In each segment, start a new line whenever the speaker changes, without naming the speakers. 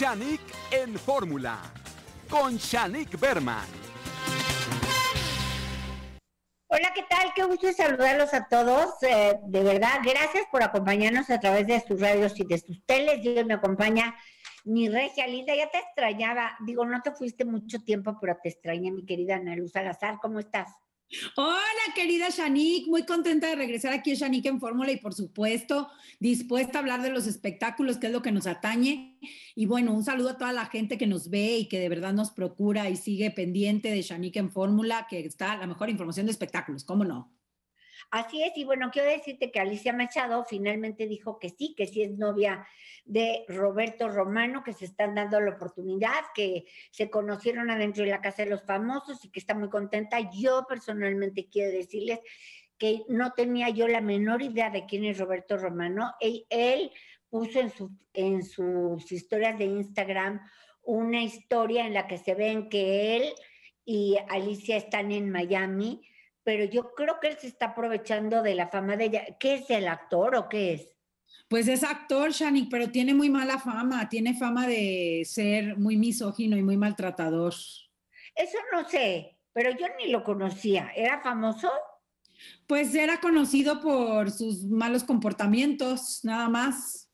Shanik en Fórmula con Shanik Berman.
Hola, ¿qué tal? Qué gusto saludarlos a todos. Eh, de verdad, gracias por acompañarnos a través de sus radios y de sus teles. Dios me acompaña mi regia linda. Ya te extrañaba. Digo, no te fuiste mucho tiempo, pero te extraña, mi querida Ana Luz Salazar. ¿Cómo estás?
Hola, querida Shanique, muy contenta de regresar aquí a Shanique en Fórmula y por supuesto dispuesta a hablar de los espectáculos, que es lo que nos atañe. Y bueno, un saludo a toda la gente que nos ve y que de verdad nos procura y sigue pendiente de Shanique en Fórmula, que está la mejor información de espectáculos, ¿cómo no?
Así es, y bueno, quiero decirte que Alicia Machado finalmente dijo que sí, que sí es novia de Roberto Romano, que se están dando la oportunidad, que se conocieron adentro de la Casa de los Famosos y que está muy contenta. Yo personalmente quiero decirles que no tenía yo la menor idea de quién es Roberto Romano. Él, él puso en, su, en sus historias de Instagram una historia en la que se ven que él y Alicia están en Miami pero yo creo que él se está aprovechando de la fama de ella. ¿Qué es el actor o qué es?
Pues es actor, Shanik, pero tiene muy mala fama, tiene fama de ser muy misógino y muy maltratador.
Eso no sé, pero yo ni lo conocía. ¿Era famoso?
Pues era conocido por sus malos comportamientos, nada más.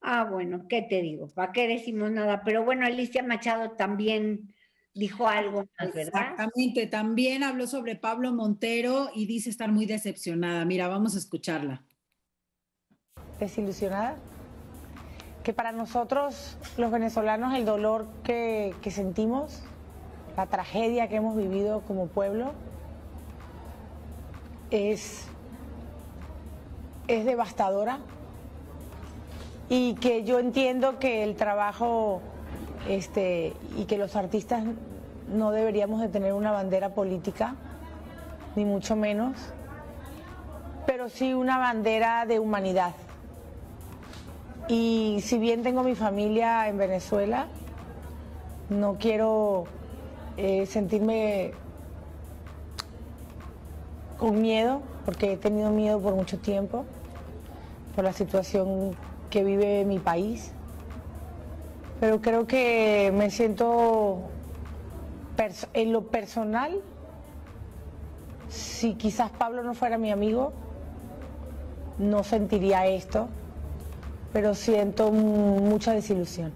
Ah, bueno, ¿qué te digo? ¿Para qué decimos nada? Pero bueno, Alicia Machado también dijo algo ¿verdad?
Exactamente, también habló sobre Pablo Montero y dice estar muy decepcionada. Mira, vamos a escucharla.
Desilusionada. Que para nosotros, los venezolanos, el dolor que, que sentimos, la tragedia que hemos vivido como pueblo, es, es devastadora. Y que yo entiendo que el trabajo este, y que los artistas no deberíamos de tener una bandera política, ni mucho menos, pero sí una bandera de humanidad. Y si bien tengo mi familia en Venezuela, no quiero eh, sentirme con miedo, porque he tenido miedo por mucho tiempo, por la situación que vive mi país pero creo que me siento en lo personal, si quizás Pablo no fuera mi amigo, no sentiría esto, pero siento mucha desilusión.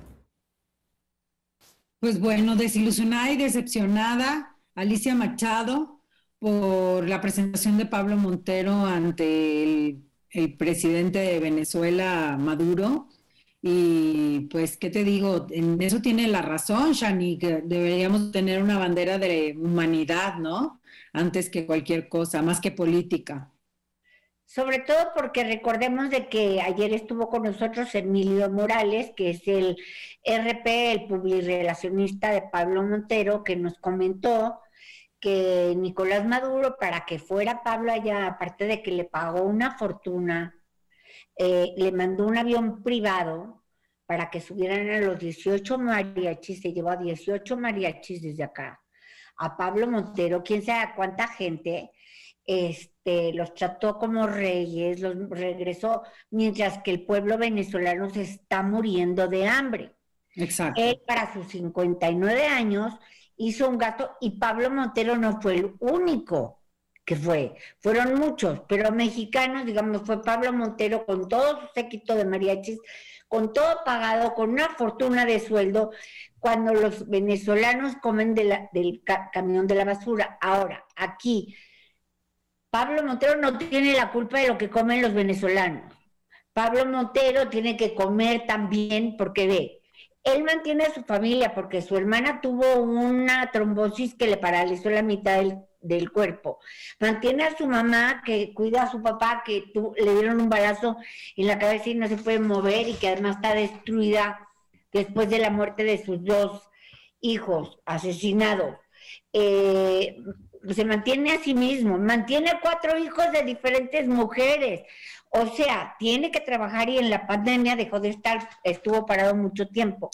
Pues bueno, desilusionada y decepcionada, Alicia Machado, por la presentación de Pablo Montero ante el, el presidente de Venezuela, Maduro y pues, ¿qué te digo? En eso tiene la razón, Shani, que deberíamos tener una bandera de humanidad, ¿no? Antes que cualquier cosa, más que política.
Sobre todo porque recordemos de que ayer estuvo con nosotros Emilio Morales, que es el RP, el publirelacionista de Pablo Montero, que nos comentó que Nicolás Maduro, para que fuera Pablo allá, aparte de que le pagó una fortuna, eh, le mandó un avión privado para que subieran a los 18 mariachis, se llevó a 18 mariachis desde acá, a Pablo Montero, quién sabe cuánta gente, este, los trató como reyes, los regresó, mientras que el pueblo venezolano se está muriendo de hambre.
Exacto.
Él para sus 59 años hizo un gasto y Pablo Montero no fue el único que fue, fueron muchos, pero mexicanos, digamos, fue Pablo Montero con todo su séquito de mariachis, con todo pagado, con una fortuna de sueldo, cuando los venezolanos comen de del camión de la basura. Ahora, aquí, Pablo Montero no tiene la culpa de lo que comen los venezolanos. Pablo Montero tiene que comer también porque ve, él mantiene a su familia porque su hermana tuvo una trombosis que le paralizó la mitad del del cuerpo. Mantiene a su mamá que cuida a su papá que le dieron un balazo en la cabeza y no se puede mover y que además está destruida después de la muerte de sus dos hijos asesinados. Eh, se mantiene a sí mismo, mantiene cuatro hijos de diferentes mujeres. O sea, tiene que trabajar y en la pandemia dejó de estar, estuvo parado mucho tiempo.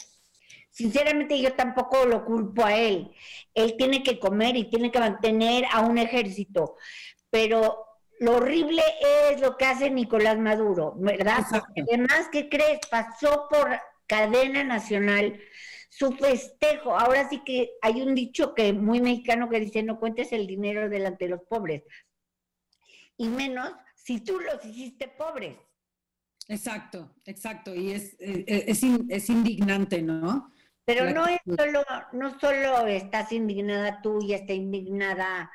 Sinceramente yo tampoco lo culpo a él. Él tiene que comer y tiene que mantener a un ejército. Pero lo horrible es lo que hace Nicolás Maduro, ¿verdad? además, ¿qué crees? Pasó por cadena nacional su festejo. Ahora sí que hay un dicho que muy mexicano que dice, no cuentes el dinero delante de los pobres. Y menos si tú los hiciste pobres.
Exacto, exacto. Y es, es, es indignante, ¿no?
Pero no es solo, no solo estás indignada tú y está indignada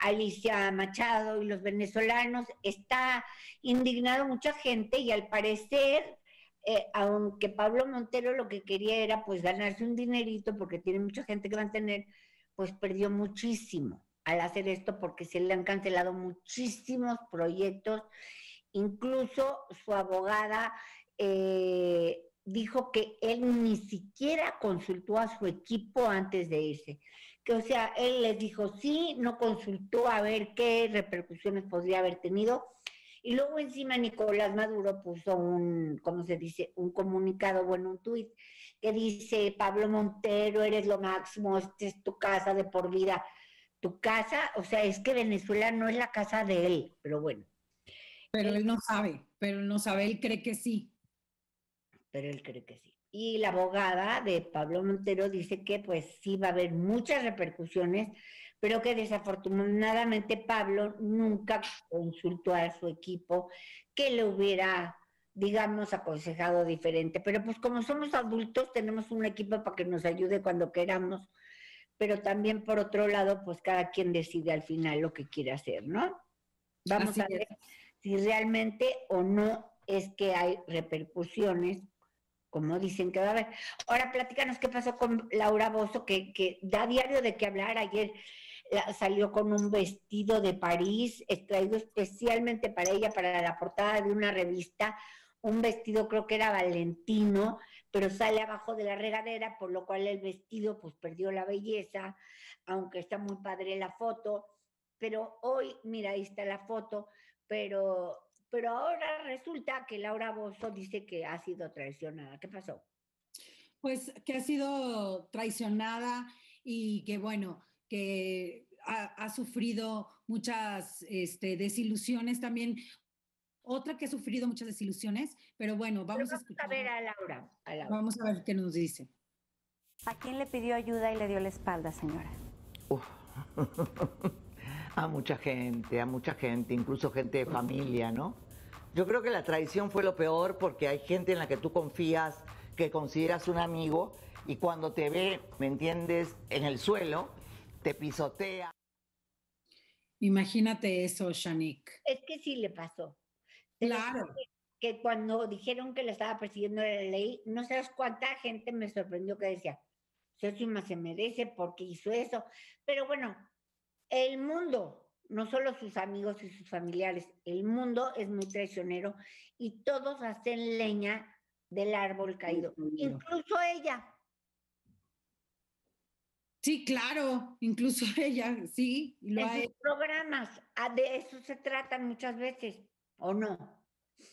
Alicia Machado y los venezolanos, está indignado mucha gente y al parecer, eh, aunque Pablo Montero lo que quería era pues ganarse un dinerito porque tiene mucha gente que va a tener, pues perdió muchísimo al hacer esto porque se le han cancelado muchísimos proyectos, incluso su abogada eh, dijo que él ni siquiera consultó a su equipo antes de irse. Que o sea, él les dijo sí, no consultó a ver qué repercusiones podría haber tenido. Y luego encima Nicolás Maduro puso un, ¿cómo se dice? Un comunicado, bueno, un tuit, que dice, Pablo Montero, eres lo máximo, esta es tu casa de por vida. Tu casa, o sea, es que Venezuela no es la casa de él, pero bueno.
Pero él no sabe, pero él no sabe, él cree que sí
pero él cree que sí. Y la abogada de Pablo Montero dice que pues sí va a haber muchas repercusiones, pero que desafortunadamente Pablo nunca consultó a su equipo que le hubiera, digamos, aconsejado diferente. Pero pues como somos adultos tenemos un equipo para que nos ayude cuando queramos, pero también por otro lado, pues cada quien decide al final lo que quiere hacer, ¿no? Vamos a ver si realmente o no es que hay repercusiones como dicen que va a haber. Ahora platícanos qué pasó con Laura Bozo, que, que da diario de qué hablar. Ayer salió con un vestido de París, extraído especialmente para ella, para la portada de una revista, un vestido creo que era Valentino, pero sale abajo de la regadera, por lo cual el vestido pues perdió la belleza, aunque está muy padre la foto, pero hoy, mira, ahí está la foto, pero pero ahora resulta que Laura Bozo dice que ha sido traicionada. ¿Qué pasó?
Pues que ha sido traicionada y que, bueno, que ha, sufrido muchas este, desilusiones también. Otra que ha sufrido muchas desilusiones, pero bueno, vamos, a escuchar.
a ver a Laura, a Laura.
Vamos a ver qué nos dice.
¿A quién le pidió ayuda y le dio la espalda, señora?
a mucha gente, a mucha gente, incluso gente de familia, ¿no? Yo creo que la traición fue lo peor porque hay gente en la que tú confías, que consideras un amigo y cuando te ve, ¿me entiendes?, en el suelo, te pisotea.
Imagínate eso, Shanik.
Es que sí le pasó.
Claro.
Que, cuando dijeron que le estaba persiguiendo la ley, no sabes cuánta gente me sorprendió que decía, más se merece porque hizo eso. Pero bueno, el mundo, no solo sus amigos y sus familiares, el mundo es muy traicionero y todos hacen leña del árbol caído, incluso ella.
Sí, claro, incluso ella, sí.
Lo en sus programas, ah, de eso se tratan muchas veces, ¿o no?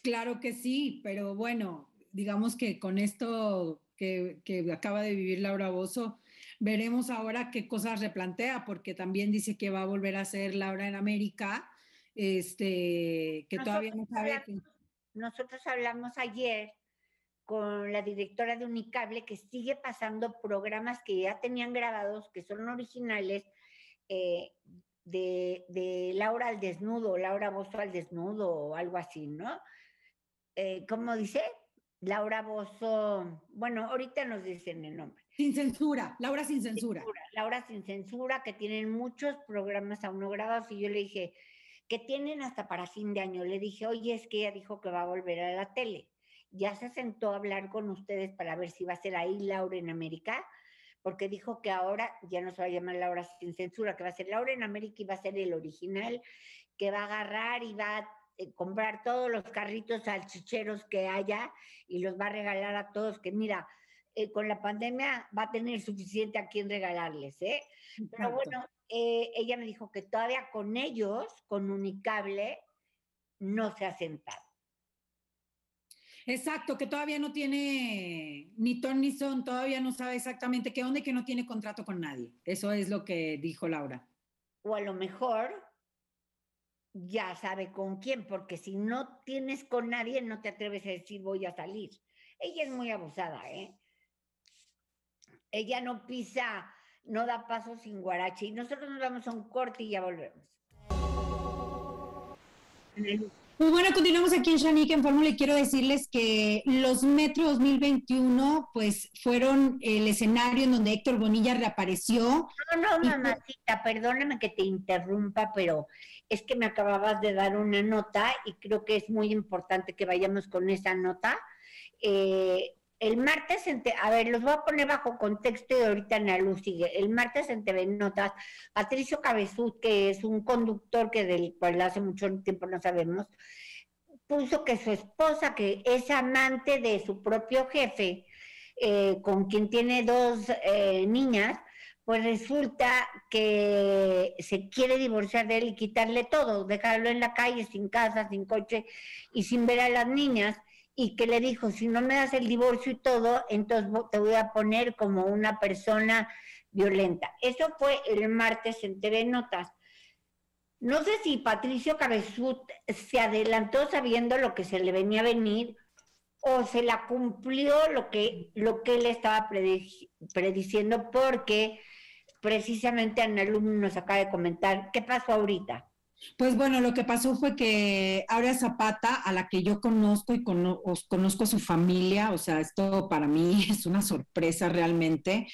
Claro que sí, pero bueno, digamos que con esto que, que acaba de vivir Laura Bozo, Veremos ahora qué cosas replantea, porque también dice que va a volver a ser Laura en América, este, que todavía no sabe.
Nosotros hablamos ayer con la directora de Unicable que sigue pasando programas que ya tenían grabados, que son originales, eh, de, Laura al desnudo, Laura Bozo al desnudo o algo así, ¿no? Eh, ¿Cómo dice? Laura Bozo, bueno, ahorita nos dicen el nombre.
Sin censura, Laura sin censura.
Laura sin censura, que tienen muchos programas aún no grabados y yo le dije que tienen hasta para fin de año. Le dije, oye, es que ella dijo que va a volver a la tele. Ya se sentó a hablar con ustedes para ver si va a ser ahí Laura en América, porque dijo que ahora ya no se va a llamar Laura sin censura, que va a ser Laura en América y va a ser el original, que va a agarrar y va a eh, comprar todos los carritos salchicheros que haya y los va a regalar a todos, que mira, eh, con la pandemia va a tener suficiente a quien regalarles, ¿eh? Pero bueno, eh, ella me dijo que todavía con ellos, con Unicable, no se ha sentado.
Exacto, que todavía no tiene ni ton ni son, todavía no sabe exactamente qué onda y que no tiene contrato con nadie. Eso es lo que dijo Laura.
O a lo mejor ya sabe con quién, porque si no tienes con nadie, no te atreves a decir voy a salir. ella es muy abusada, ¿eh? Ella no pisa, no da paso sin guarache. Y nosotros nos vamos a un corte y ya volvemos.
Pues bueno, continuamos aquí en Shanique en Fórmula y quiero decirles que los Metro 2021 pues fueron el escenario en donde Héctor Bonilla reapareció.
No, no, mamacita, perdóname que te interrumpa, pero es que me acababas de dar una nota y creo que es muy importante que vayamos con esa nota. Eh, el martes, a ver, los voy a poner bajo contexto y ahorita Ana Luz sigue. El martes en TV Notas, Patricio Cabezud, que es un conductor que del cual hace mucho tiempo no sabemos, puso que su esposa, que es amante de su propio jefe, eh, con quien tiene dos eh, niñas, pues resulta que se quiere divorciar de él y quitarle todo, dejarlo en la calle sin casa, sin coche y sin ver a las niñas y que le dijo, si no me das el divorcio y todo, entonces te voy a poner como una persona violenta. Eso fue el martes en TV Notas. No sé si Patricio Cabezut se adelantó sabiendo lo que se le venía a venir o se la cumplió lo que, lo que él estaba prediciendo porque precisamente Ana nos acaba de comentar qué pasó ahorita.
Pues bueno, lo que pasó fue que Aurea Zapata, a la que yo conozco y conozco a su familia, o sea, esto para mí es una sorpresa realmente,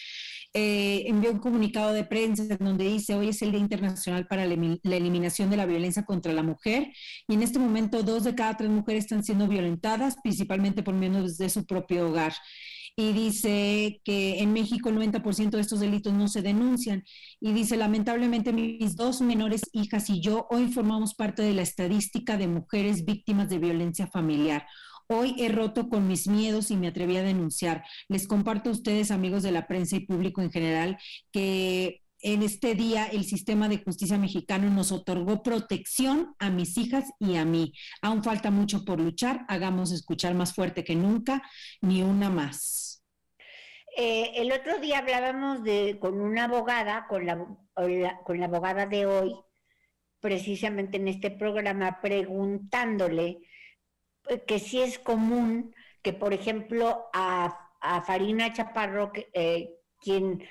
eh, envió un comunicado de prensa en donde dice, hoy es el Día Internacional para la Eliminación de la Violencia contra la Mujer y en este momento dos de cada tres mujeres están siendo violentadas, principalmente por miembros de su propio hogar y dice que en México el 90% de estos delitos no se denuncian. Y dice, lamentablemente mis dos menores hijas y yo hoy formamos parte de la estadística de mujeres víctimas de violencia familiar. Hoy he roto con mis miedos y me atreví a denunciar. Les comparto a ustedes, amigos de la prensa y público en general, que en este día el sistema de justicia mexicano nos otorgó protección a mis hijas y a mí. Aún falta mucho por luchar, hagamos escuchar más fuerte que nunca, ni una más.
Eh, el otro día hablábamos de, con una abogada, con la, con la abogada de hoy, precisamente en este programa, preguntándole eh, que si es común que, por ejemplo, a, Farina Chaparro, eh, quien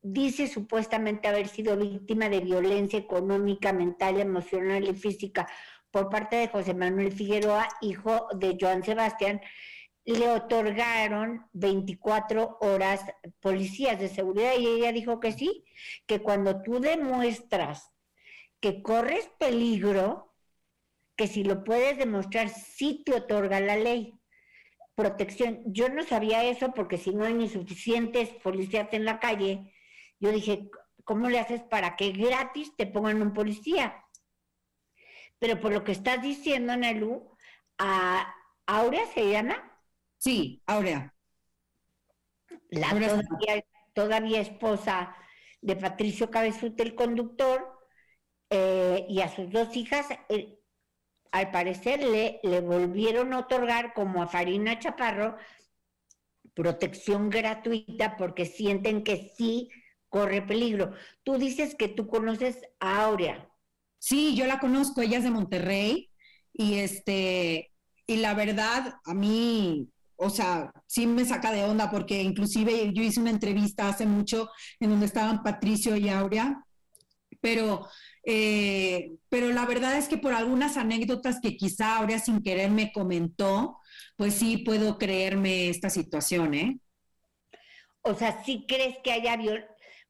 dice supuestamente haber sido víctima de violencia económica, mental, emocional y física por parte de José Manuel Figueroa, hijo de Joan Sebastián, le otorgaron 24 horas policías de seguridad y ella dijo que sí, que cuando tú demuestras que corres peligro, que si lo puedes demostrar, sí te otorga la ley protección. Yo no sabía eso porque si no hay ni suficientes policías en la calle, yo dije, ¿cómo le haces para que gratis te pongan un policía? Pero por lo que estás diciendo, Nalu, ¿a Aurea se?
Sí, Aurea.
La todavía, esposa de Patricio Cabezute, el conductor, eh, y a sus dos hijas, eh, al parecer le, le volvieron a otorgar, como a Farina Chaparro, protección gratuita porque sienten que sí corre peligro. Tú dices que tú conoces a Aurea.
Sí, yo la conozco, ella es de Monterrey y este y la verdad a mí, o sea, sí me saca de onda porque inclusive yo hice una entrevista hace mucho en donde estaban Patricio y Aurea, pero eh, pero la verdad es que por algunas anécdotas que quizá Aurea sin querer me comentó, pues sí puedo creerme esta situación, ¿eh?
O sea, ¿sí crees que haya viol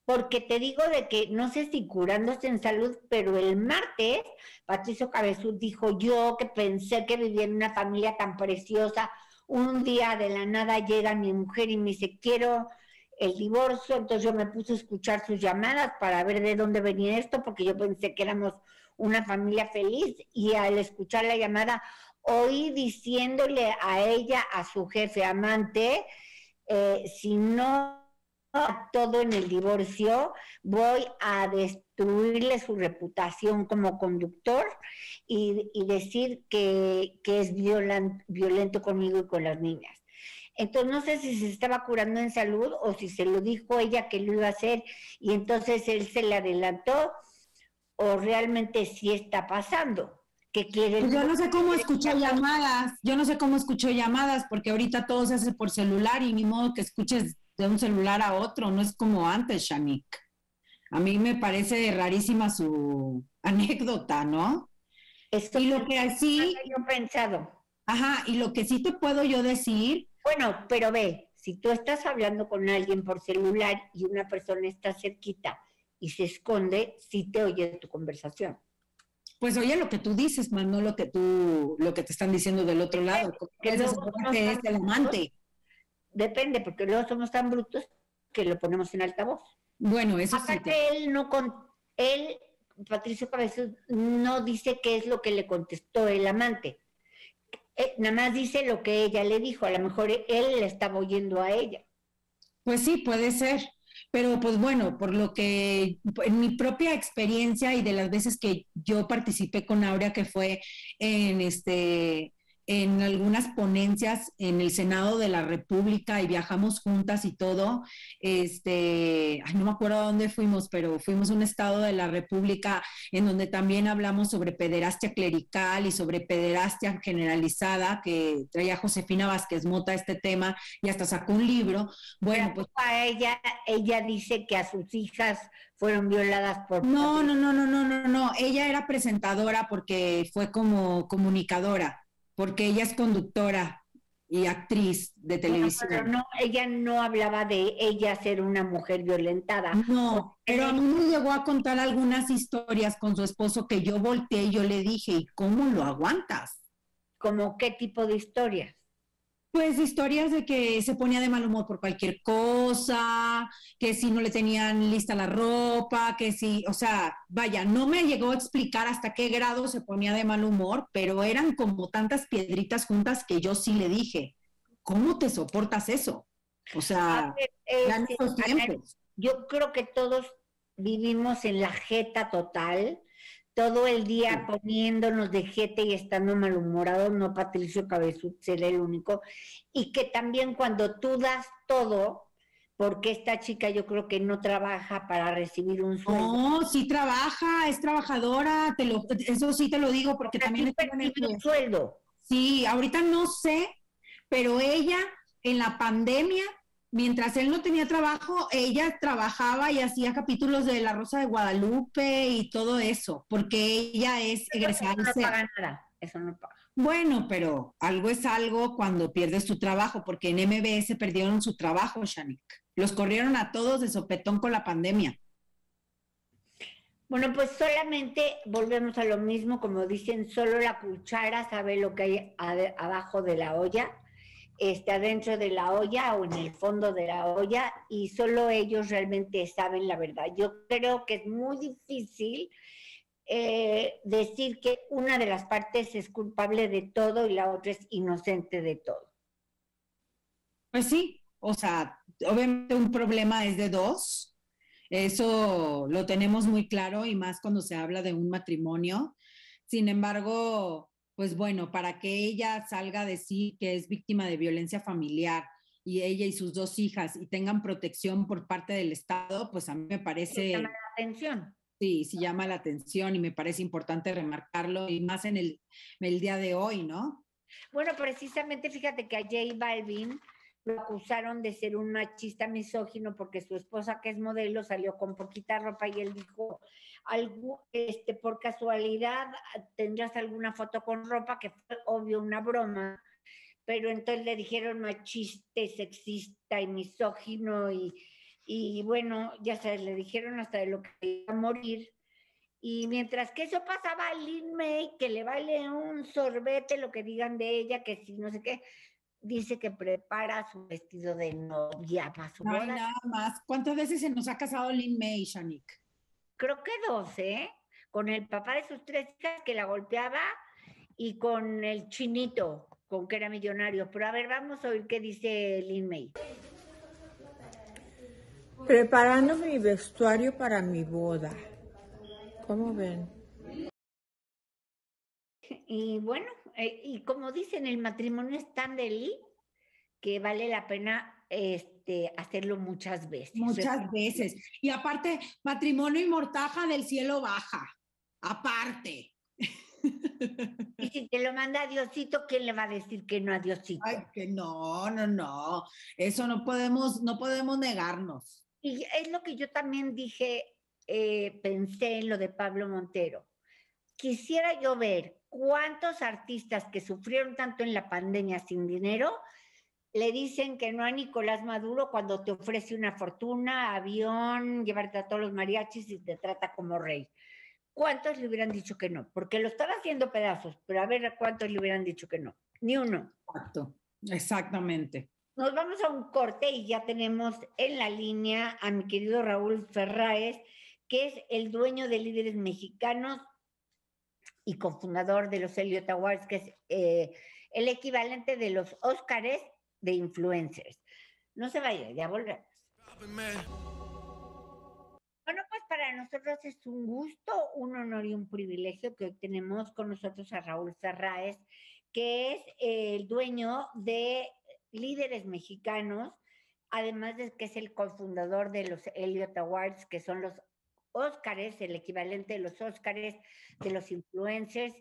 porque te digo de que no sé si curándose en salud, pero el martes Patricio Cabezú dijo yo que pensé que vivía en una familia tan preciosa, un día de la nada llega mi mujer y me dice quiero el divorcio, entonces yo me puse a escuchar sus llamadas para ver de dónde venía esto, porque yo pensé que éramos una familia feliz y al escuchar la llamada oí diciéndole a ella, a su jefe amante, eh, si no todo en el divorcio, voy a destruirle su reputación como conductor y, decir que, es violento conmigo y con las niñas. Entonces no sé si se estaba curando en salud o si se lo dijo ella que lo iba a hacer y entonces él se le adelantó o realmente sí está pasando que quiere.
Pues yo no sé cómo escuchó llamadas, yo no sé cómo escuchó llamadas, porque ahorita todo se hace por celular y ni modo que escuches de un celular a otro, no es como antes, Shanik. A mí me parece rarísima su anécdota, ¿no?
Esto
y lo que sí,
yo pensado.
Ajá, y lo que sí te puedo yo decir.
Bueno, pero ve, si tú estás hablando con alguien por celular y una persona está cerquita y se esconde, sí te oye tu conversación.
Pues oye lo que tú dices, más no lo que tú, lo que te están diciendo del otro lado, que es el amante.
Depende, porque luego somos tan brutos que lo ponemos en altavoz.
Bueno, eso
sí. él no con, él, Patricio Cabezón, no dice qué es lo que le contestó el amante. Eh, nada más dice lo que ella le dijo. A lo mejor él le estaba oyendo a ella.
Pues sí, puede ser. Pero pues bueno, por lo que en mi propia experiencia y de las veces que yo participé con Aurea, que fue en este en algunas ponencias en el Senado de la República y viajamos juntas y todo. Este, no me acuerdo a dónde fuimos, pero fuimos a un estado de la República en donde también hablamos sobre pederastia clerical y sobre pederastia generalizada, que traía Josefina Vázquez Mota este tema y hasta sacó un libro. Bueno, pues
a ella ella dice que a sus hijas fueron violadas por
No, no, no, no, no, no, no, ella era presentadora porque fue como comunicadora porque ella es conductora y actriz de televisión.
pero no, ella no hablaba de ella ser una mujer violentada.
No, pero a mí me llegó a contar algunas historias con su esposo que yo volteé y yo le dije, ¿y cómo lo aguantas?
¿Como qué tipo de historias?
Pues historias de que se ponía de mal humor por cualquier cosa, que si no le tenían lista la ropa, que si, o sea, vaya, no me llegó a explicar hasta qué grado se ponía de mal humor, pero eran como tantas piedritas juntas que yo sí le dije, ¿cómo te soportas eso? O sea,
Yo creo que todos vivimos en la jeta total todo el día poniéndonos de jete y estando malhumorados, no Patricio Cabezú será el único, y que también cuando tú das todo, porque esta chica yo creo que no trabaja para recibir un sueldo.
No, sí trabaja, es trabajadora, te lo, eso sí te lo digo porque también
tiene un sueldo.
Sí, ahorita no sé, pero ella en la pandemia mientras él no tenía trabajo, ella trabajaba y hacía capítulos de La Rosa de Guadalupe y todo eso, porque ella es egresada.
Eso no paga nada, eso no paga.
Bueno, pero algo es algo cuando pierdes tu trabajo, porque en MBS perdieron su trabajo, Shanik. Los corrieron a todos de sopetón con la pandemia.
Bueno, pues solamente volvemos a lo mismo, como dicen, solo la cuchara sabe lo que hay abajo de la olla este, adentro de la olla o en el fondo de la olla y solo ellos realmente saben la verdad. Yo creo que es muy difícil eh, decir que una de las partes es culpable de todo y la otra es inocente de todo.
Pues sí, o sea, obviamente un problema es de dos. Eso lo tenemos muy claro y más cuando se habla de un matrimonio. Sin embargo, pues bueno, para que ella salga a decir que es víctima de violencia familiar y ella y sus dos hijas y tengan protección por parte del Estado, pues a mí me parece...
Llama la atención.
Sí, sí llama la atención y me parece importante remarcarlo y más en el, el día de hoy, ¿no?
Bueno, precisamente fíjate que a J Balvin lo acusaron de ser un machista misógino porque su esposa, que es modelo, salió con poquita ropa y él dijo, algo, este, por casualidad, tendrás alguna foto con ropa, que fue obvio una broma, pero entonces le dijeron machista, sexista y misógino y, y bueno, ya sabes, le dijeron hasta de lo que iba a morir. Y mientras que eso pasaba a Lin May, que le vale un sorbete lo que digan de ella, que si no sé qué, dice que prepara su vestido de novia para su
boda. nada más. ¿Cuántas veces se nos ha casado Lin May, Shanik?
Creo que dos, ¿eh? Con el papá de sus tres hijas que la golpeaba y con el chinito, con que era millonario. Pero a ver, vamos a oír qué dice Lin May.
Preparando mi vestuario para mi boda. ¿Cómo ven?
Y bueno, eh, y como dicen, el matrimonio es tan deli que vale la pena este, hacerlo muchas veces.
Muchas veces. Y aparte, matrimonio y mortaja del cielo baja. Aparte.
Y si te lo manda a Diosito, ¿quién le va a decir que no a Diosito?
Ay, que no, no, no. Eso no podemos, no podemos negarnos.
Y es lo que yo también dije, eh, pensé en lo de Pablo Montero. Quisiera yo ver cuántos artistas que sufrieron tanto en la pandemia sin dinero le dicen que no a Nicolás Maduro cuando te ofrece una fortuna, avión, llevarte a todos los mariachis y te trata como rey. ¿Cuántos le hubieran dicho que no? Porque lo están haciendo pedazos, pero a ver cuántos le hubieran dicho que no. Ni uno.
Exacto, exactamente.
Nos vamos a un corte y ya tenemos en la línea a mi querido Raúl Ferráez, que es el dueño de Líderes Mexicanos y cofundador de los Elliot Awards, que es eh, el equivalente de los Óscares de influencers. No se vaya, ya volvemos. Bueno, pues para nosotros es un gusto, un honor y un privilegio que hoy tenemos con nosotros a Raúl Ferráez, que es el dueño de Líderes Mexicanos, además de que es el cofundador de los Elliot Awards, que son los Óscares, el equivalente de los Óscares de los influencers.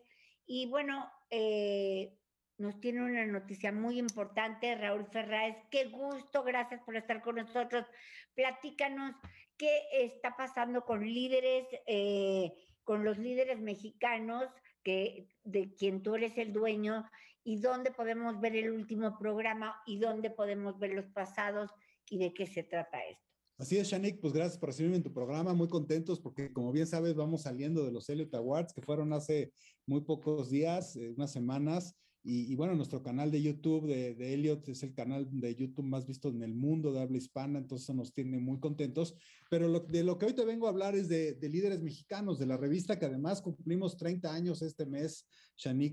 Y bueno, eh, nos tiene una noticia muy importante, Raúl Ferráez. Qué gusto, gracias por estar con nosotros. Platícanos qué está pasando con líderes, eh, con los líderes mexicanos, que, de quien tú eres el dueño, y dónde podemos ver el último programa y dónde podemos ver los pasados y de qué se trata esto.
Así es, Shanik, pues gracias por recibirme en tu programa, muy contentos porque como bien sabes vamos saliendo de los Elliot Awards que fueron hace muy pocos días, eh, unas semanas, y, bueno, nuestro canal de YouTube de, de, Elliot es el canal de YouTube más visto en el mundo de habla hispana, entonces nos tiene muy contentos. Pero lo, de lo que hoy te vengo a hablar es de, de, líderes mexicanos, de la revista que además cumplimos 30 años este mes,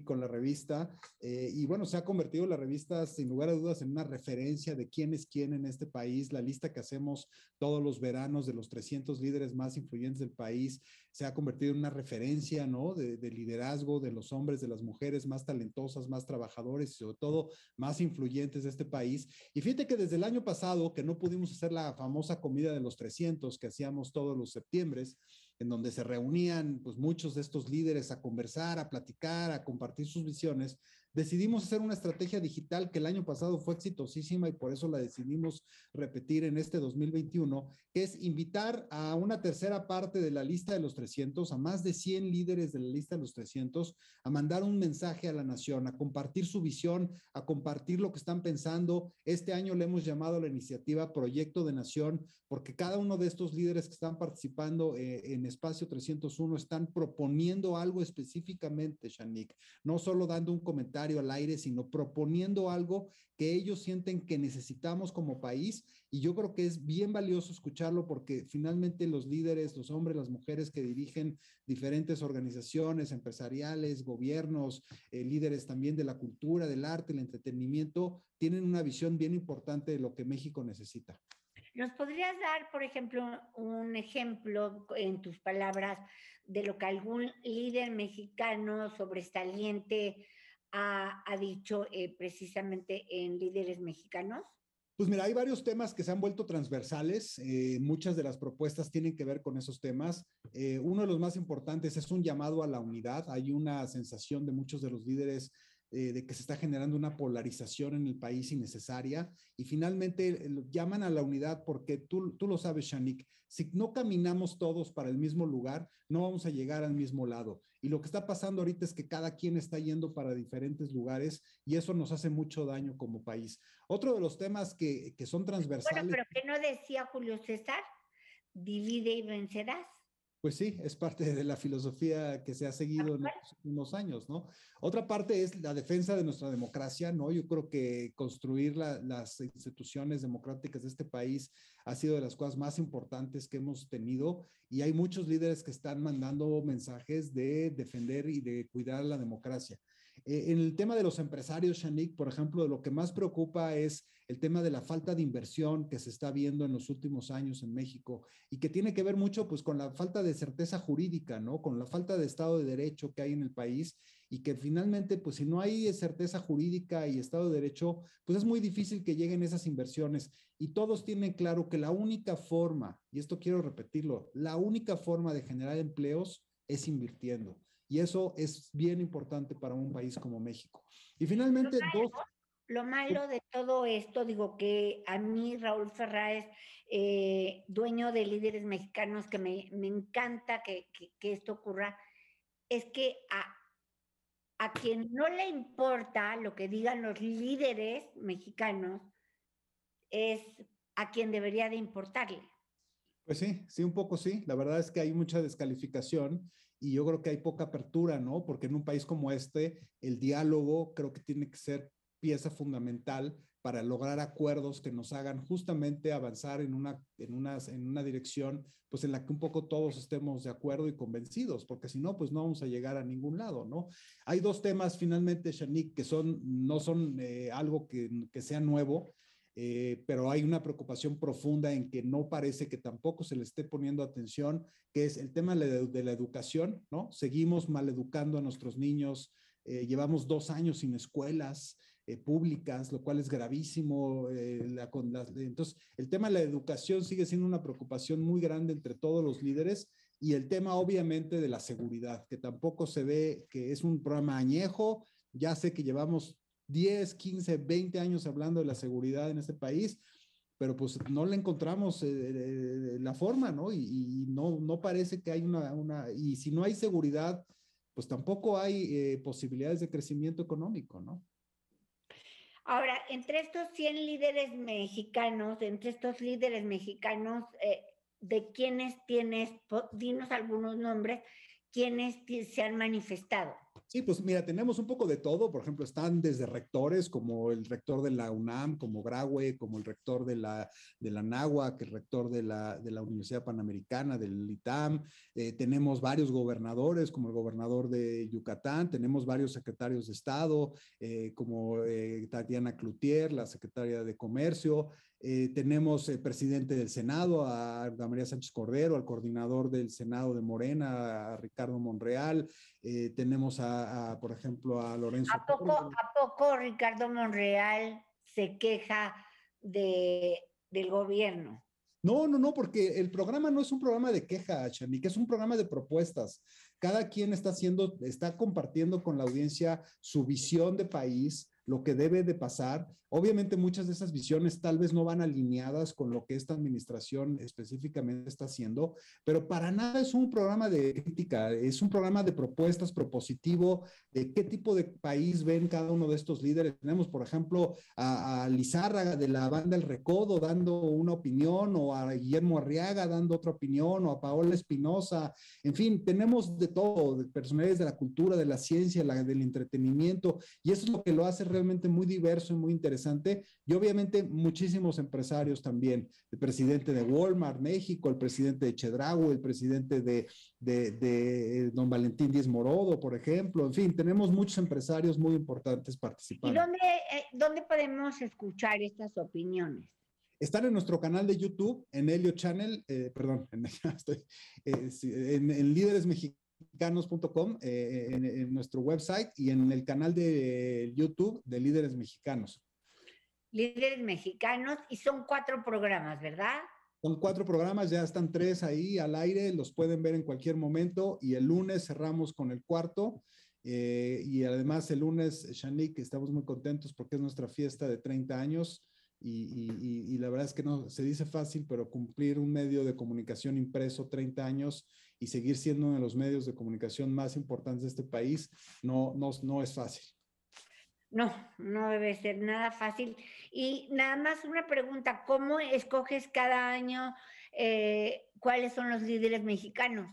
Con la revista. Eh, y bueno, se ha convertido la revista, sin lugar a dudas, en una referencia de quién es quién en este país. La lista que hacemos todos los veranos de los 300 líderes más influyentes del país se ha convertido en una referencia, ¿no? De, de liderazgo de los hombres, de las mujeres más talentosas, más trabajadores y sobre todo más influyentes de este país. Y fíjate que desde el año pasado, que no pudimos hacer la famosa comida de los 300 que hacíamos todos los septiembre, en donde se reunían pues muchos de estos líderes a conversar, a platicar, a compartir sus visiones, decidimos hacer una estrategia digital que el año pasado fue exitosísima y por eso la decidimos repetir en este 2021, que es invitar a una tercera parte de la lista de los 300, a más de 100 líderes de la lista de los 300, a mandar un mensaje a la nación, a compartir su visión, a compartir lo que están pensando. Este año le hemos llamado la iniciativa Proyecto de Nación, porque cada uno de estos líderes que están participando eh, en Espacio 301 están proponiendo algo específicamente, Shanik, no solo dando un comentario al aire, sino proponiendo algo que ellos sienten que necesitamos como país. Y yo creo que es bien valioso escucharlo porque finalmente los líderes, los hombres, las mujeres que dirigen diferentes organizaciones empresariales, gobiernos, eh, líderes también de la cultura, del arte, el entretenimiento, tienen una visión bien importante de lo que México necesita.
¿Nos podrías dar, por ejemplo, un ejemplo en tus palabras de lo que algún líder mexicano sobresaliente ha, ha dicho eh, precisamente en líderes mexicanos?
Pues mira, hay varios temas que se han vuelto transversales. Eh, muchas de las propuestas tienen que ver con esos temas. Eh, uno de los más importantes es un llamado a la unidad. Hay una sensación de muchos de los líderes eh, de que se está generando una polarización en el país innecesaria y finalmente llaman a la unidad porque tú, tú lo sabes, Shanik, si no caminamos todos para el mismo lugar, no vamos a llegar al mismo lado. Y lo que está pasando ahorita es que cada quien está yendo para diferentes lugares y eso nos hace mucho daño como país. Otro de los temas que, que son transversales.
Bueno, pero ¿qué no decía Julio César? Divide y vencerás.
Pues sí, es parte de la filosofía que se ha seguido en los últimos años, ¿no? Otra parte es la defensa de nuestra democracia, ¿no? Yo creo que construir la, las instituciones democráticas de este país ha sido de las cosas más importantes que hemos tenido y hay muchos líderes que están mandando mensajes de defender y de cuidar la democracia. Eh, en el tema de los empresarios, Shanik, por ejemplo, lo que más preocupa es el tema de la falta de inversión que se está viendo en los últimos años en México y que tiene que ver mucho pues con la falta de certeza jurídica, ¿no? Con la falta de Estado de Derecho que hay en el país y que finalmente pues si no hay certeza jurídica y Estado de Derecho, pues es muy difícil que lleguen esas inversiones y todos tienen claro que la única forma, y esto quiero repetirlo, la única forma de generar empleos es invirtiendo. Y eso es bien importante para un país como México. Y finalmente,
dos... Lo malo de todo esto, digo que a mí Raúl Ferráez, eh, dueño de líderes mexicanos, que me, encanta que, que, esto ocurra, es que a, a quien no le importa lo que digan los líderes mexicanos, es a quien debería de importarle.
Pues sí, sí, un poco sí. La verdad es que hay mucha descalificación y yo creo que hay poca apertura, ¿no? Porque en un país como este, el diálogo creo que tiene que ser pieza fundamental para lograr acuerdos que nos hagan justamente avanzar en una, en una, en una dirección pues en la que un poco todos estemos de acuerdo y convencidos, porque si no, pues no vamos a llegar a ningún lado, ¿no? Hay dos temas finalmente, Shanik, que son, no son eh, algo que, que, sea nuevo, eh, pero hay una preocupación profunda en que no parece que tampoco se le esté poniendo atención, que es el tema de, la educación, ¿no? Seguimos maleducando a nuestros niños, eh, llevamos dos años sin escuelas, eh, públicas, lo cual es gravísimo. Eh, entonces, el tema de la educación sigue siendo una preocupación muy grande entre todos los líderes y el tema obviamente de la seguridad, que tampoco se ve que es un programa añejo. Ya sé que llevamos 10, 15, 20 años hablando de la seguridad en este país, pero pues no le encontramos eh, la forma, ¿no? Y, no, no parece que hay una, una, y si no hay seguridad, pues tampoco hay posibilidades de crecimiento económico, ¿no?
Ahora, entre estos 100 líderes mexicanos, entre estos líderes mexicanos, eh, ¿de quiénes tienes, dinos algunos nombres, quiénes se han manifestado?
Sí, pues mira, tenemos un poco de todo. Por ejemplo, están desde rectores como el rector de la UNAM, como Graue, como el rector de la, de la el rector de la, de la Universidad Panamericana, del ITAM. Eh, tenemos varios gobernadores, como el gobernador de Yucatán. Tenemos varios secretarios de Estado, eh, como eh, Tatiana Cloutier, la secretaria de Comercio. Tenemos el presidente del Senado, a María Sánchez Cordero, al coordinador del Senado de Morena, a Ricardo Monreal. tenemos a por ejemplo, a Lorenzo.
¿A poco, ¿A poco Ricardo Monreal se queja de, del gobierno?
No, no, no, porque el programa no es un programa de queja, que es un programa de propuestas. Cada quien está haciendo, está compartiendo con la audiencia su visión de país, lo que debe de pasar. Obviamente muchas de esas visiones tal vez no van alineadas con lo que esta administración específicamente está haciendo, pero para nada es un programa de crítica, es un programa de propuestas propositivo de qué tipo de país ven cada uno de estos líderes. Tenemos, por ejemplo, a, a Lizárraga de la banda El Recodo dando una opinión, o a Guillermo Arriaga dando otra opinión, o a Paola Espinosa, en fin, tenemos de todo, de personalidades de la cultura, de la ciencia, la, del entretenimiento, y eso es lo que lo hace realmente muy diverso y muy interesante. Y obviamente muchísimos empresarios también, el presidente de Walmart México, el presidente de Chedrago, el presidente de, de, don Valentín Díez Morodo, por ejemplo. En fin, tenemos muchos empresarios muy importantes participando.
¿Y dónde, eh, dónde podemos escuchar estas opiniones?
Están en nuestro canal de YouTube, en Helio Channel, eh, perdón, en, eh, en, en Líderes Mexicanos mexicanos.com eh, en, nuestro website y en el canal de YouTube de Líderes Mexicanos.
Líderes Mexicanos y son cuatro programas, ¿verdad?
Son cuatro programas, ya están tres ahí al aire, los pueden ver en cualquier momento y el lunes cerramos con el cuarto. Eh, y además el lunes, Shanik, estamos muy contentos porque es nuestra fiesta de 30 años y, y, la verdad es que no se dice fácil, pero cumplir un medio de comunicación impreso 30 años y seguir siendo uno de los medios de comunicación más importantes de este país no, no, no es fácil.
No, no debe ser nada fácil. Y nada más una pregunta, ¿cómo escoges cada año eh, cuáles son los líderes mexicanos?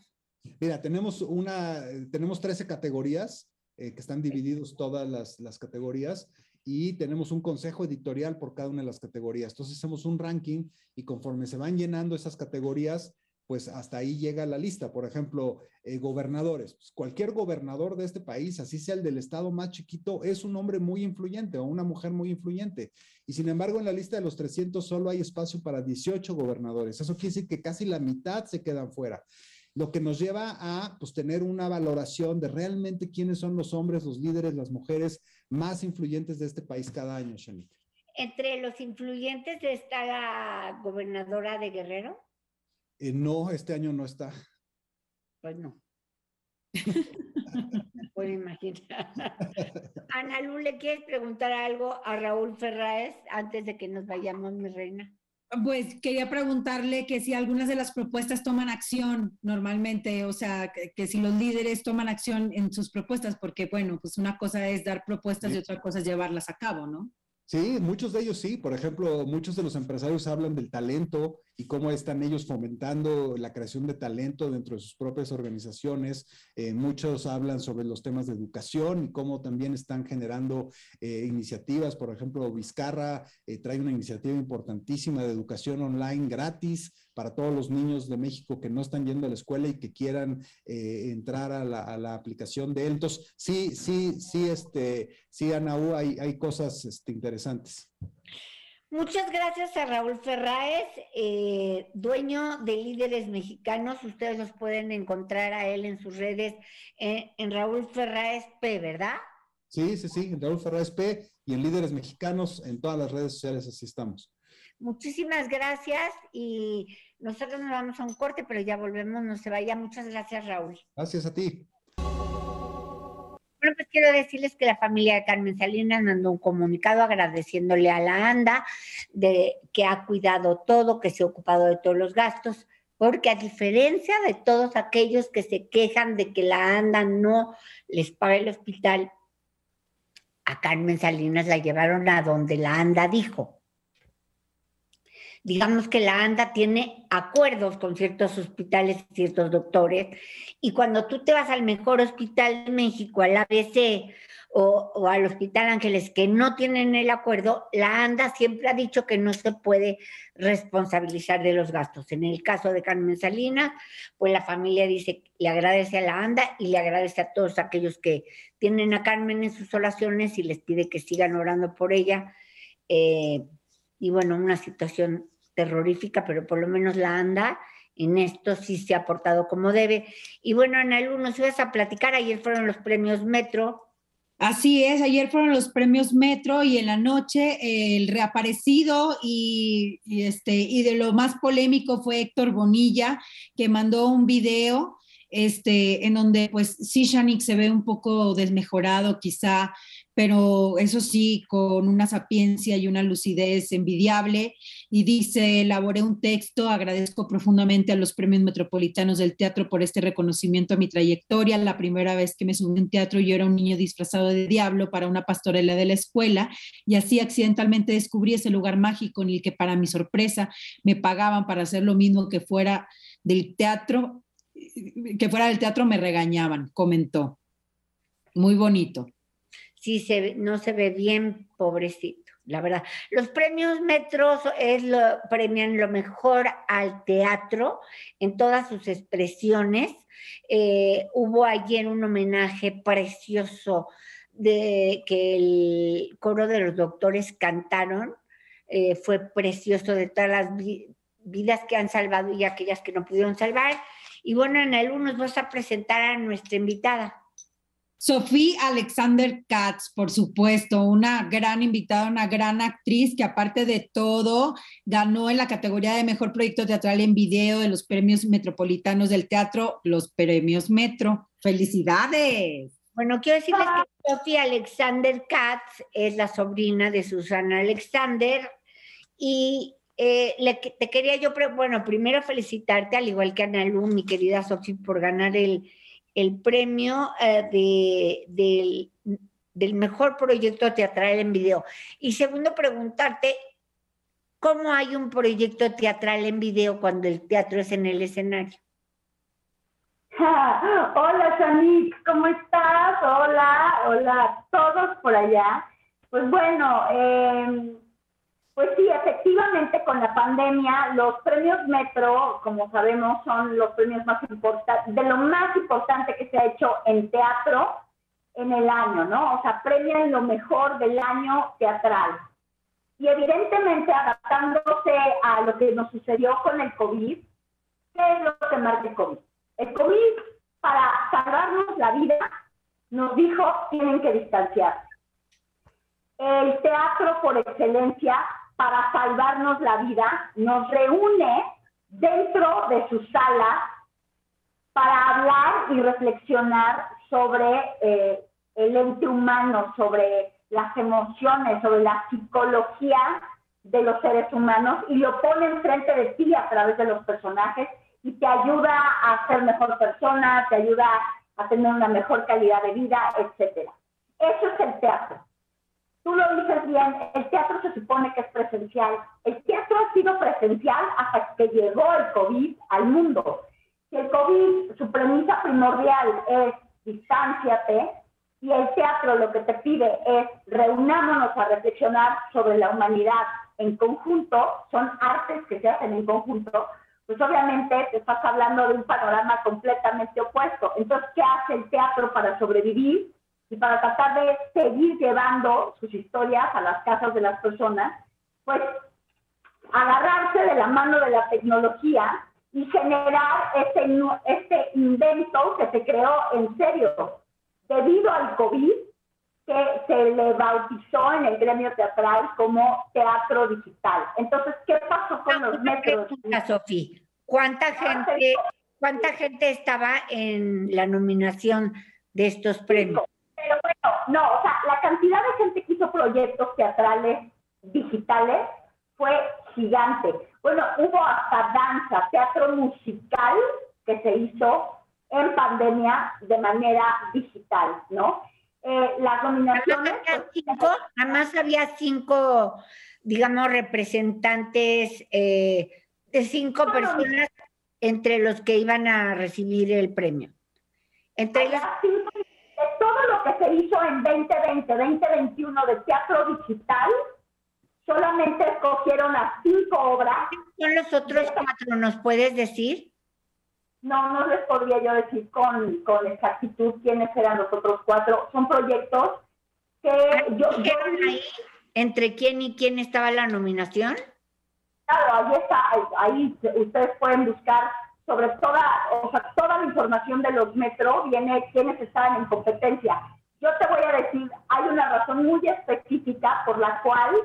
Mira, tenemos una, tenemos 13 categorías eh, que están divididos todas las, las categorías y tenemos un consejo editorial por cada una de las categorías. Entonces hacemos un ranking y conforme se van llenando esas categorías, pues hasta ahí llega la lista. Por ejemplo, eh, gobernadores. Pues, cualquier gobernador de este país, así sea el del estado más chiquito, es un hombre muy influyente o una mujer muy influyente. Y sin embargo, en la lista de los 300 solo hay espacio para 18 gobernadores. Eso quiere decir que casi la mitad se quedan fuera. Lo que nos lleva a pues, tener una valoración de realmente quiénes son los hombres, los líderes, las mujeres más influyentes de este país cada año, Shanik.
Entre los influyentes está la gobernadora de Guerrero.
Eh, no, este año no está.
Pues no. puedo imaginar. Ana Lu, ¿le quieres preguntar algo a Raúl Ferráez antes de que nos vayamos, mi reina?
Pues quería preguntarle que si algunas de las propuestas toman acción normalmente, o sea, que, si los líderes toman acción en sus propuestas, porque bueno, pues una cosa es dar propuestas y otra cosa es llevarlas a cabo, ¿no?
Sí, muchos de ellos sí. Por ejemplo, muchos de los empresarios hablan del talento y cómo están ellos fomentando la creación de talento dentro de sus propias organizaciones. Eh, muchos hablan sobre los temas de educación y cómo también están generando eh, iniciativas. Por ejemplo, Vizcarra eh, trae una iniciativa importantísima de educación online gratis para todos los niños de México que no están yendo a la escuela y que quieran entrar a la, aplicación de él. Entonces, sí, sí, sí, este, sí, Ana hay, hay cosas este, interesantes.
Muchas gracias a Raúl Ferráez, eh, dueño de Líderes Mexicanos. Ustedes los pueden encontrar a él en sus redes eh, en Raúl Ferráez P, ¿verdad?
Sí, sí, sí, en Raúl Ferráez P y en Líderes Mexicanos en todas las redes sociales así estamos.
Muchísimas gracias y nosotros nos vamos a un corte, pero ya volvemos, no se vaya. Muchas gracias, Raúl.
Gracias a ti.
Pues quiero decirles que la familia de Carmen Salinas mandó un comunicado agradeciéndole a la ANDA de que ha cuidado todo, que se ha ocupado de todos los gastos, porque a diferencia de todos aquellos que se quejan de que la ANDA no les paga el hospital, a Carmen Salinas la llevaron a donde la ANDA dijo digamos que la ANDA tiene acuerdos con ciertos hospitales, ciertos doctores, y cuando tú te vas al mejor hospital de México, al ABC o, al Hospital Ángeles, que no tienen el acuerdo, la ANDA siempre ha dicho que no se puede responsabilizar de los gastos. En el caso de Carmen Salinas, pues la familia dice, le agradece a la ANDA y le agradece a todos aquellos que tienen a Carmen en sus oraciones y les pide que sigan orando por ella. Eh, y bueno, una situación terrorífica, pero por lo menos la anda en esto sí se ha portado como debe. Y bueno, Ana Lu, nos ibas a platicar, ayer fueron los premios Metro.
Así es, ayer fueron los premios Metro y en la noche el reaparecido y, este, y de lo más polémico fue Héctor Bonilla, que mandó un video este, en donde pues sí, se ve un poco desmejorado quizá pero eso sí, con una sapiencia y una lucidez envidiable. Y dice, elaboré un texto, agradezco profundamente a los premios metropolitanos del teatro por este reconocimiento a mi trayectoria. La primera vez que me subí a un teatro yo era un niño disfrazado de diablo para una pastorela de la escuela y así accidentalmente descubrí ese lugar mágico en el que para mi sorpresa me pagaban para hacer lo mismo que fuera del teatro, que fuera del teatro me regañaban, comentó. Muy bonito
sí se, no se ve bien, pobrecito, la verdad. Los premios Metros es lo, premian lo mejor al teatro en todas sus expresiones. Eh, hubo ayer un homenaje precioso de que el coro de los doctores cantaron. Eh, fue precioso de todas las vidas que han salvado y aquellas que no pudieron salvar. Y bueno, en el 1 nos vas a presentar a nuestra invitada.
Sofía Alexander Katz, por supuesto, una gran invitada, una gran actriz que aparte de todo ganó en la categoría de mejor proyecto teatral en video de los premios metropolitanos del teatro, los premios Metro. ¡Felicidades!
Bueno, quiero decirles que Sofía Alexander Katz es la sobrina de Susana Alexander y eh, te quería yo, bueno, primero felicitarte, al igual que Ana Lu, mi querida Sofía, por ganar el el premio eh, de, del, mejor proyecto teatral en video. Y segundo, preguntarte, ¿cómo hay un proyecto teatral en video cuando el teatro es en el escenario?
hola, Shanit, ¿cómo estás? Hola, hola, todos por allá. Pues bueno, eh, pues sí, efectivamente con la pandemia los premios Metro, como sabemos, son los premios más importantes, de lo más importante que se ha hecho en teatro en el año, ¿no? O sea, premian lo mejor del año teatral. Y evidentemente adaptándose a lo que nos sucedió con el COVID, ¿qué es lo que marca el COVID? El COVID, para salvarnos la vida, nos dijo tienen que distanciarse. El teatro por excelencia para salvarnos la vida, nos reúne dentro de su sala para hablar y reflexionar sobre eh, el ente humano, sobre las emociones, sobre la psicología de los seres humanos y lo pone enfrente de ti a través de los personajes y te ayuda a ser mejor persona, te ayuda a tener una mejor calidad de vida, etcétera. Eso es el teatro. Tú lo dices bien, el teatro se supone que es presencial. El teatro ha sido presencial hasta que llegó el COVID al mundo. Si el COVID, su premisa primordial es distanciate, y el teatro lo que te pide es reunámonos a reflexionar sobre la humanidad en conjunto, son artes que se hacen en conjunto, pues obviamente te estás hablando de un panorama completamente opuesto. Entonces, ¿qué hace el teatro para sobrevivir y para tratar de seguir llevando sus historias a las casas de las personas? Pues agarrarse de la mano de la tecnología y generar este, este invento que se creó en serio debido al COVID que se le bautizó en el gremio teatral como teatro digital. Entonces, ¿qué pasó con los metros?
Sofía, ¿cuánta gente, ¿cuánta gente estaba en la nominación de estos premios?
Pero bueno, no, o sea, la cantidad de gente que hizo proyectos teatrales digitales fue gigante. Bueno, hubo hasta danza, teatro musical que se hizo en pandemia de manera digital, ¿no? Eh, las nominaciones...
Además había cinco, digamos, representantes eh, de cinco personas entre los que iban a recibir el premio. Entre
todo lo que se hizo en 2020, 2021 de teatro digital, solamente escogieron las cinco obras.
¿Son los otros cuatro? ¿Nos puedes decir?
No, no les podría yo decir con, con exactitud quiénes eran los otros cuatro. Son proyectos que ah, yo...
ahí entre quién y quién estaba la nominación?
Claro, ahí está, ahí ustedes pueden buscar sobre toda, o sea, toda la información de los metros, viene quiénes estaban en competencia. Yo te voy a decir, hay una razón muy específica por la cual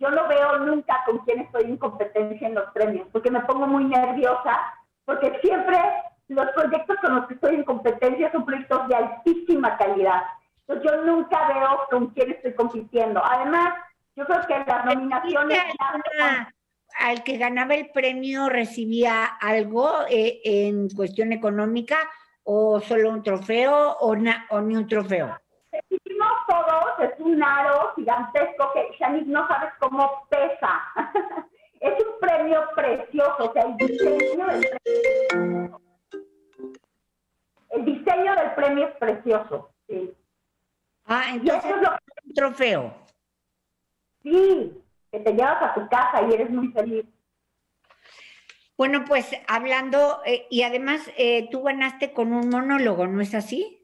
yo no veo nunca con quién estoy en competencia en los premios, porque me pongo muy nerviosa porque siempre los proyectos con los que estoy en competencia son proyectos de altísima calidad. Entonces yo nunca veo con quién estoy compitiendo. Además, yo creo que las nominaciones...
Al que ganaba el premio recibía algo eh, en cuestión económica o solo un trofeo o, o ni un trofeo.
Recibimos todos, es un aro gigantesco que Shanice no sabes cómo pesa. Es un premio precioso, o sea, el diseño del premio, el diseño del premio es precioso, sí.
Ah, entonces es lo que... un trofeo.
Sí, que te llevas a tu casa y eres muy feliz.
Bueno, pues hablando, eh, y además eh, tú ganaste con un monólogo, ¿no es así?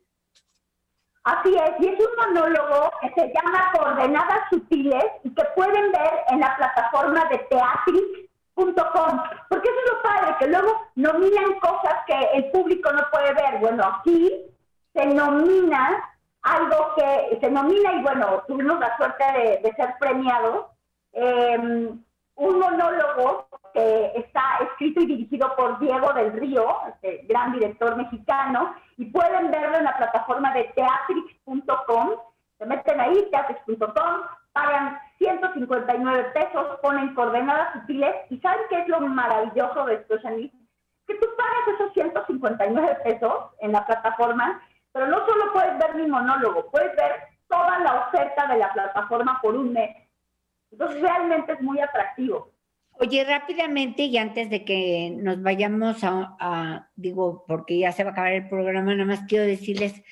Así es, y es un monólogo que se llama Coordenadas Sutiles y que pueden ver en la plataforma de teatrix.com, porque eso es lo padre, que luego nominan cosas que el público no puede ver. Bueno, aquí se nomina algo que se nomina y bueno, tuvimos la suerte de, ser premiados. Em, un monólogo que está escrito y dirigido por Diego del Río, este gran director mexicano, y pueden verlo en la plataforma de teatrix.com. Se meten ahí, teatrix.com, pagan 159 pesos, ponen coordenadas sutiles, y ¿saben qué es lo maravilloso de esto, Shanice? Que tú pagas esos 159 pesos en la plataforma, pero no solo puedes ver mi monólogo, puedes ver toda la oferta de la plataforma por un mes. Entonces realmente es muy atractivo.
Oye, rápidamente y antes de que nos vayamos a, digo, porque ya se va a acabar el programa, nada más quiero decirles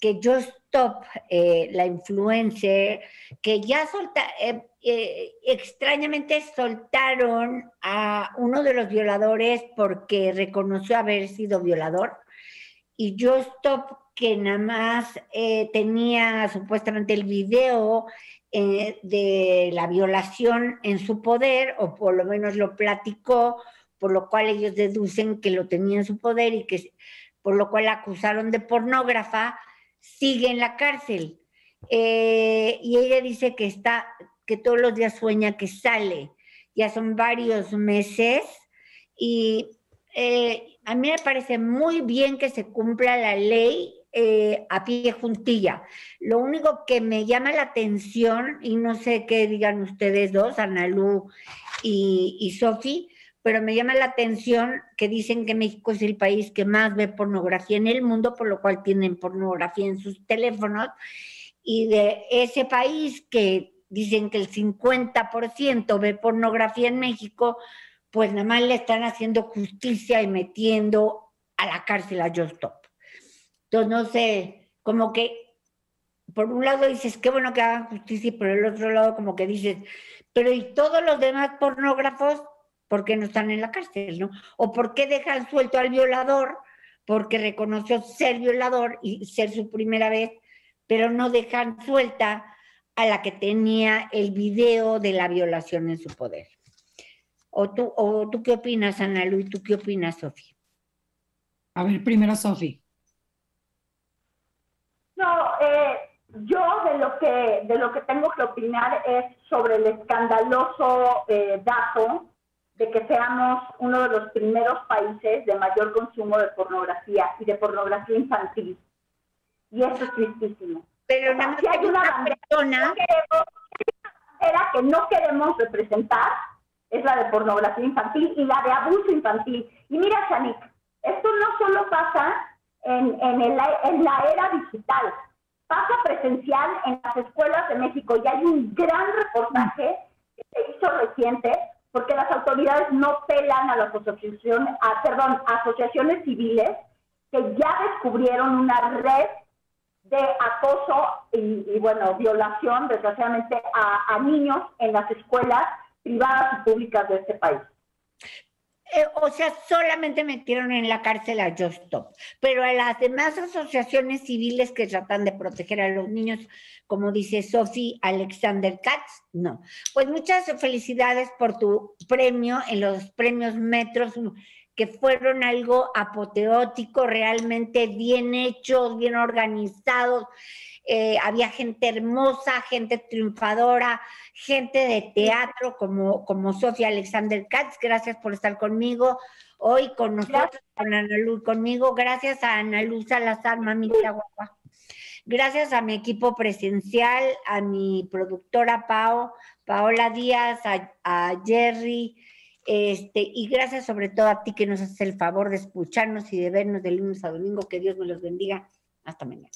que Just Stop, eh, la influencer, que ya solta, eh, eh, extrañamente soltaron a uno de los violadores porque reconoció haber sido violador, y Just Stop, que nada más tenía supuestamente el video eh, de la violación en su poder, o por lo menos lo platicó, por lo cual ellos deducen que lo tenía en su poder y que por lo cual acusaron de pornógrafa, sigue en la cárcel. Eh, y ella dice que está, que todos los días sueña que sale. Ya son varios meses y eh, a mí me parece muy bien que se cumpla la ley eh, a pie juntilla. Lo único que me llama la atención, y no sé qué digan ustedes dos, Analú y, y Sofi, pero me llama la atención que dicen que México es el país que más ve pornografía en el mundo, por lo cual tienen pornografía en sus teléfonos, y de ese país que dicen que el 50% ve pornografía en México, pues nada más le están haciendo justicia y metiendo a la cárcel a Just Stop. Entonces, no sé, como que por un lado dices, qué bueno que hagan justicia, y por el otro lado como que dices, pero ¿y todos los demás pornógrafos por qué no están en la cárcel, no? ¿O por qué dejan suelto al violador? Porque reconoció ser violador y ser su primera vez, pero no dejan suelta a la que tenía el video de la violación en su poder. ¿O tú, o tú qué opinas, Ana Luis? ¿Tú qué opinas, Sofía?
A ver, primero Sofi.
No, eh, yo de lo que de lo que tengo que opinar es sobre el escandaloso eh, dato de que seamos uno de los primeros países de mayor consumo de pornografía y de pornografía infantil. Y eso es tristísimo.
Pero nada más hay una persona
era que no queremos representar es la de pornografía infantil y la de abuso infantil. Y mira, Shanik, esto no solo pasa en, en, el, en la era digital, pasa presencial en las escuelas de México y hay un gran reportaje que se hizo reciente porque las autoridades no pelan a las asociaciones, perdón, asociaciones civiles que ya descubrieron una red de acoso y, y bueno, violación, desgraciadamente, a niños en las escuelas privadas y públicas de este país.
Eh, o sea, solamente metieron en la cárcel a Just Stop, pero a las demás asociaciones civiles que tratan de proteger a los niños, como dice Sophie Alexander Katz, no. Pues muchas felicidades por tu premio en los premios Metros, que fueron algo apoteótico, realmente bien hechos, bien organizados. Eh, había gente hermosa, gente triunfadora, gente de teatro como, como Sofía Alexander Katz. Gracias por estar conmigo hoy con nosotros, con Ana Luz conmigo. Gracias a Ana Luz Salazar, mamita guapa. Gracias a mi equipo presencial, a mi productora Pao, Paola Díaz, a, a Jerry, este, y gracias sobre todo a ti que nos haces el favor de escucharnos y de vernos de lunes a domingo. Que Dios me los bendiga. Hasta mañana.